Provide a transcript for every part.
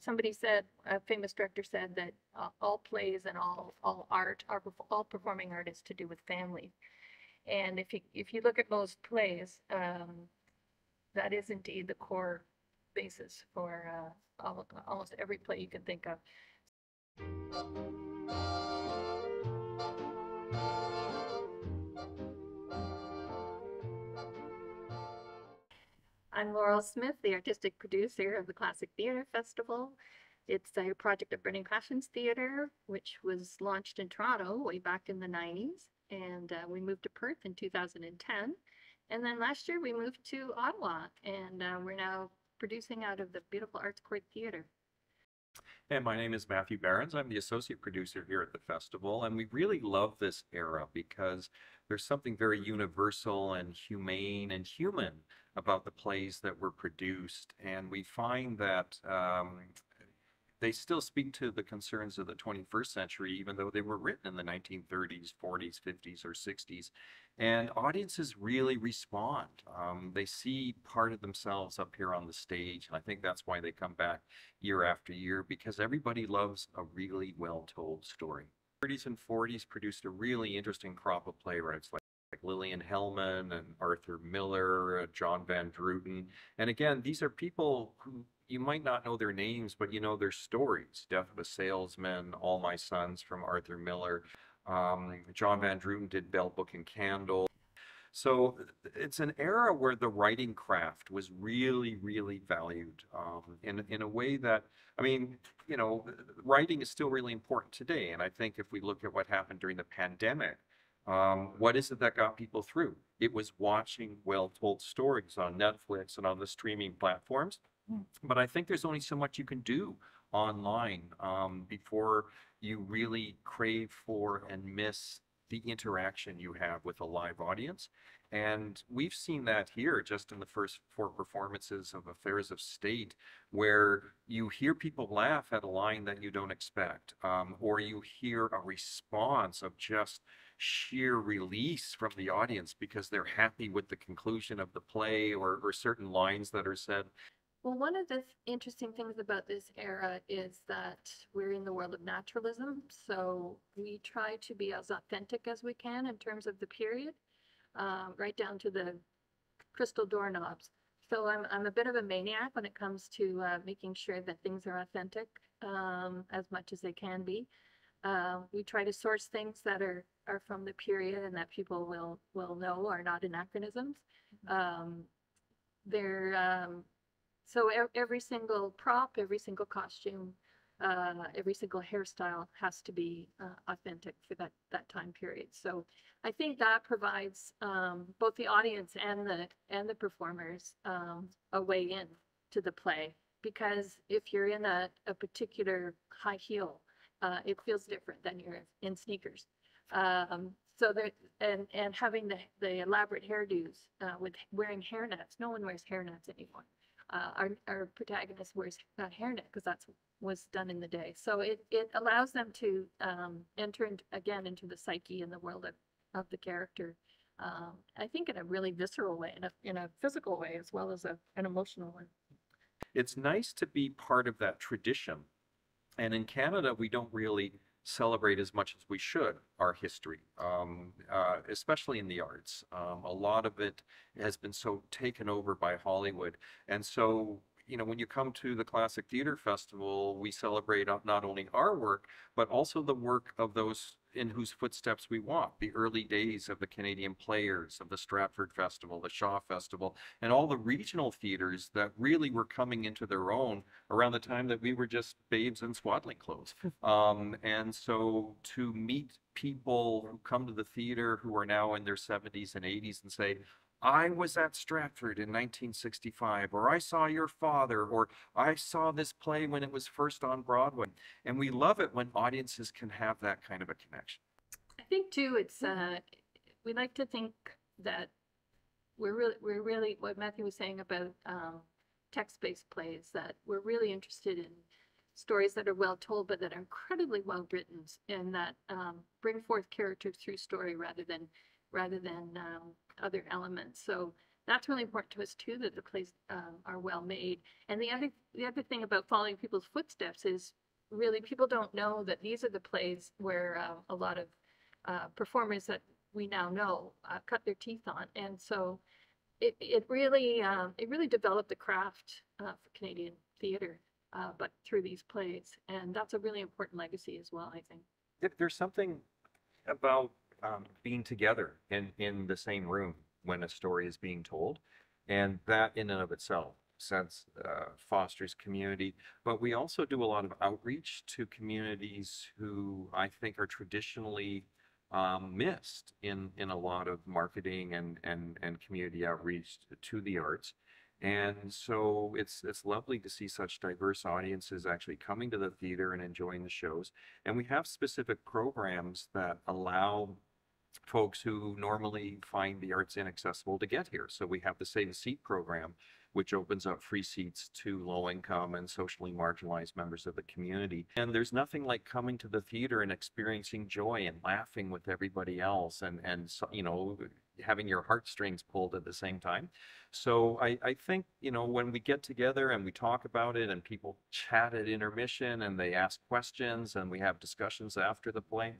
Somebody said, a famous director said that uh, all plays and all, all art, are all performing art is to do with family. And if you, if you look at most plays, um, that is indeed the core basis for, uh, al- almost every play you can think of. I'm Laurel Smith, the artistic producer of the Classic Theatre Festival. It's a project of Burning Passions Theatre, which was launched in Toronto way back in the 90s. And uh, we moved to Perth in 2010. And then last year we moved to Ottawa, and uh, we're now producing out of the beautiful Arts Court Theatre. And my name is Matthew Behrens. I'm the associate producer here at the festival, and we really love this era because there's something very universal and humane and human about the plays that were produced, and we find that um, they still speak to the concerns of the 21st century, even though they were written in the 1930s, 40s, 50s, or 60s. And audiences really respond. Um, they see part of themselves up here on the stage, and I think that's why they come back year after year because everybody loves a really well-told story. 30s and 40s produced a really interesting crop of playwrights like, Lillian Hellman and Arthur Miller, uh, John Van Druten. And again, these are people who you might not know their names, but you know their stories. Death of a Salesman, All My Sons from Arthur Miller. Um, John Van Druten did Bell Book and Candle. So it's an era where the writing craft was really, really valued um, in in a way that I mean, you know, writing is still really important today. And I think if we look at what happened during the pandemic, um, what is it that got people through? It was watching well-told stories on Netflix and on the streaming platforms. But I think there's only so much you can do online um, before you really crave for and miss the interaction you have with a live audience. And we've seen that here just in the first four performances of Affairs of State, where you hear people laugh at a line that you don't expect, um, or you hear a response of just sheer release from the audience because they're happy with the conclusion of the play or, or certain lines that are said. Well, one of the interesting things about this era is that we're in the world of naturalism. So we try to be as authentic as we can in terms of the period, um, right down to the crystal doorknobs. So I'm, I'm a bit of a maniac when it comes to uh, making sure that things are authentic um, as much as they can be. Uh, we try to source things that are, are from the period and that people will, will know are not anachronisms. Um, they're, um, so ev- every single prop, every single costume, uh, every single hairstyle has to be uh, authentic for that, that time period. So I think that provides um, both the audience and the, and the performers um, a way in to the play. Because if you're in a, a particular high heel, uh, it feels different than you're in sneakers. Um, so there, and, and having the, the elaborate hairdos uh, with wearing hairnets, no one wears hairnets anymore uh, our, our protagonist wears a hairnet because that's was done in the day. So it, it allows them to um, enter in, again into the psyche and the world of, of the character. Um, I think in a really visceral way, in a, in a physical way, as well as a, an emotional one. It's nice to be part of that tradition. And in Canada, we don't really celebrate as much as we should our history, um, uh, especially in the arts. Um, a lot of it has been so taken over by Hollywood. And so, you know, when you come to the Classic Theater Festival, we celebrate not only our work, but also the work of those in whose footsteps we walk. The early days of the Canadian Players, of the Stratford Festival, the Shaw Festival, and all the regional theaters that really were coming into their own around the time that we were just babes in swaddling clothes. Um, and so to meet people who come to the theater who are now in their 70s and 80s and say, I was at Stratford in 1965, or I saw your father, or I saw this play when it was first on Broadway. And we love it when audiences can have that kind of a connection. I think too, it's uh, we like to think that we're really we're really what Matthew was saying about um, text-based plays that we're really interested in stories that are well told but that are incredibly well written and that um, bring forth characters through story rather than rather than um, other elements. So that's really important to us too, that the plays um, are well made. And the other, the other thing about following people's footsteps is really people don't know that these are the plays where uh, a lot of uh, performers that we now know uh, cut their teeth on. And so it, it really, um, it really developed the craft uh, for Canadian theater, uh, but through these plays. And that's a really important legacy as well, I think. There's something about um, being together in, in the same room when a story is being told. And that in and of itself sense uh, fosters community. But we also do a lot of outreach to communities who I think are traditionally um, missed in, in a lot of marketing and, and, and community outreach to the arts. And so it's it's lovely to see such diverse audiences actually coming to the theater and enjoying the shows. And we have specific programs that allow folks who normally find the arts inaccessible to get here. So we have the Save a Seat program, which opens up free seats to low income and socially marginalized members of the community. And there's nothing like coming to the theater and experiencing joy and laughing with everybody else and, and, you know, having your heartstrings pulled at the same time. So I, I think, you know, when we get together and we talk about it and people chat at intermission and they ask questions and we have discussions after the play,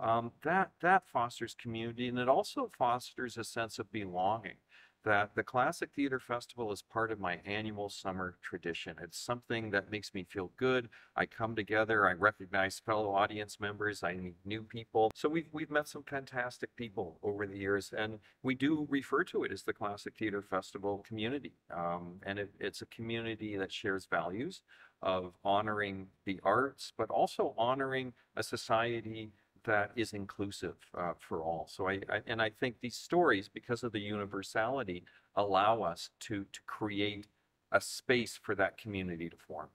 um, that that fosters community and it also fosters a sense of belonging that the classic theater festival is part of my annual summer tradition. It's something that makes me feel good. I come together i recognize fellow audience members i meet new people. So we've, we've met some fantastic people over the years and we do refer to it as the classic theater festival community. Um, and it, it's a community that shares values of honoring the arts but also honoring a society that is inclusive uh, for all. So I, I, and I think these stories, because of the universality, allow us to to create a space for that community to form.